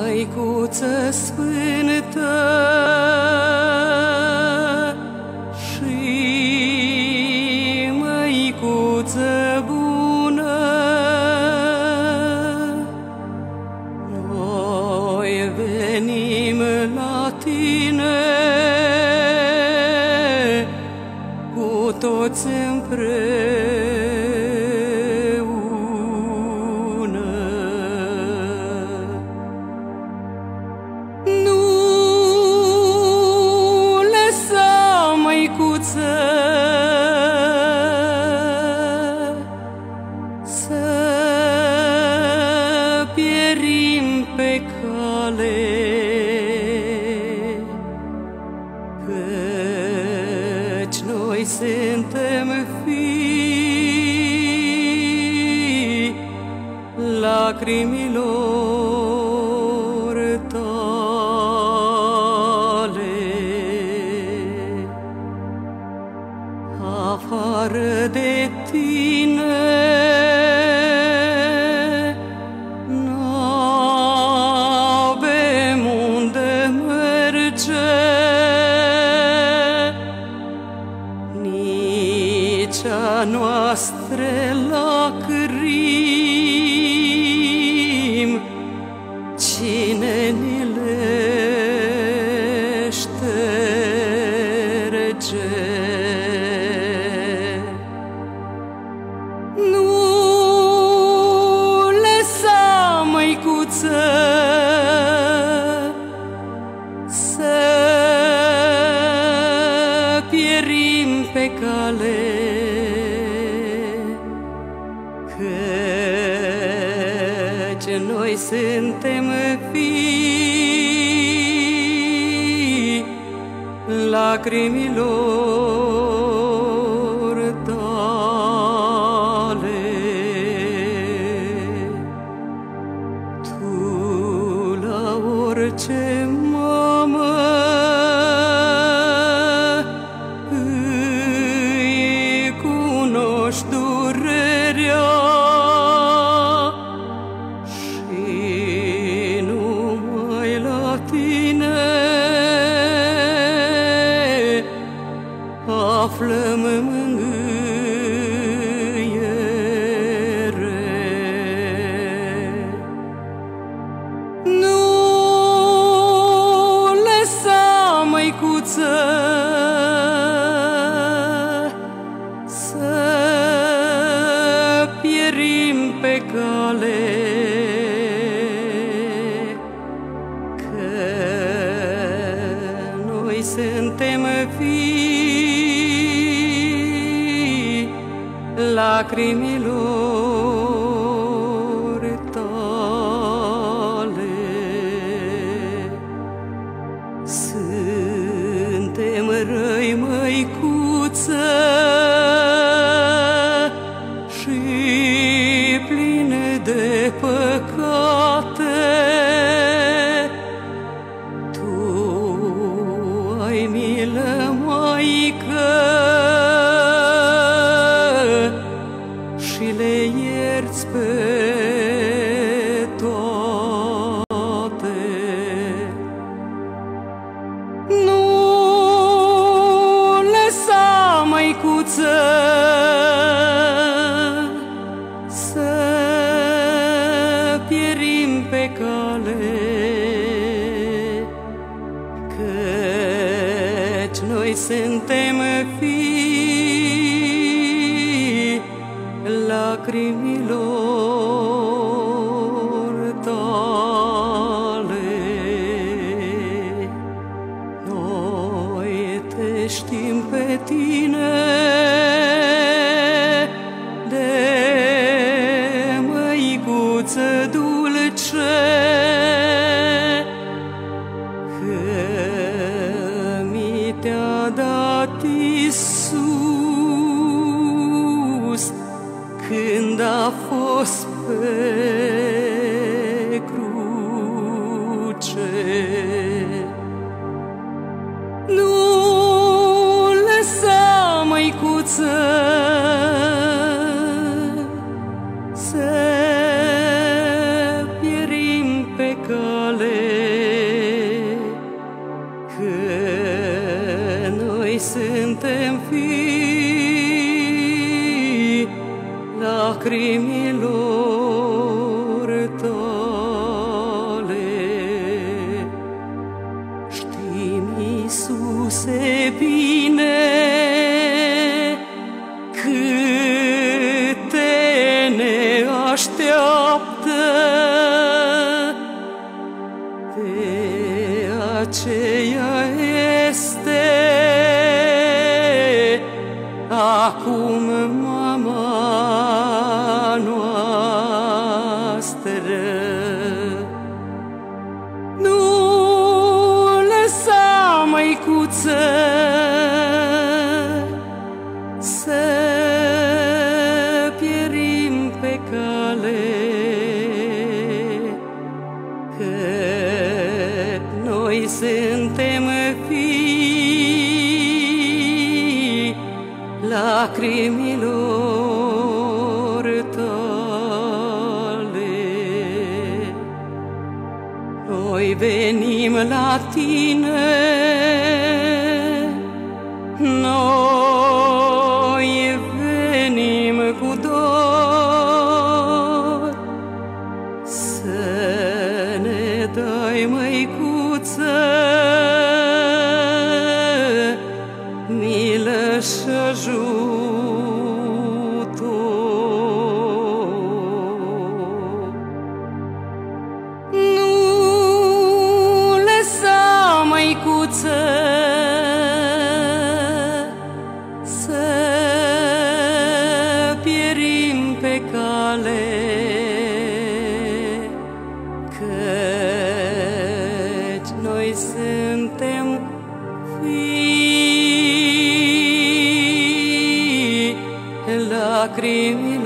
Măicuță Sfântă lacrimilor tale. Afară de tine n-avem unde merge, nici a noastre lacrimi, șterge. Nu lăsa, măicuță, să pierim pe cale, căci noi suntem fii lacrimilor tale. Tu la orice mamă îi cunoști durerea și numai la tine aflăm mângâiere. Nu lăsa, măicuță, să pierim pe cale, că noi suntem fii lacrimilor tale. Suntem răi, măicuță, și pline de păcate. Lacrimilor a fost pe cruce. Nu lăsa, măicuță, lacrimilor tale. Știm, Iisuse, bine câte ne așteaptă măicuță, să pierim pe cale, că noi suntem fii lacrimilor Noi venim la tine, noi venim cu dor, să ne dai, măicuță, căci noi suntem fii. Lacrimii